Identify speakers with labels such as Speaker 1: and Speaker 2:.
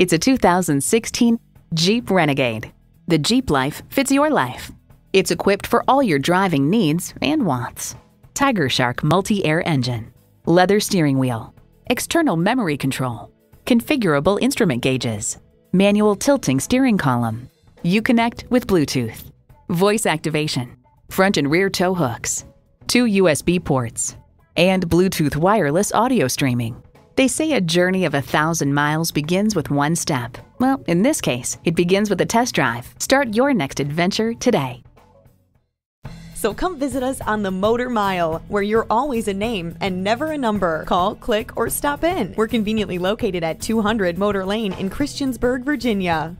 Speaker 1: It's a 2016 Jeep Renegade. The Jeep life fits your life. It's equipped for all your driving needs and wants. Tiger Shark MultiAir engine, leather steering wheel, external memory control, configurable instrument gauges, manual tilting steering column, Uconnect with Bluetooth, voice activation, front and rear tow hooks, two USB ports, and Bluetooth wireless audio streaming. They say a journey of a thousand miles begins with one step. Well, in this case, it begins with a test drive. Start your next adventure today.
Speaker 2: So come visit us on the Motor Mile, where you're always a name and never a number. Call, click, or stop in. We're conveniently located at 200 Motor Lane in Christiansburg, Virginia.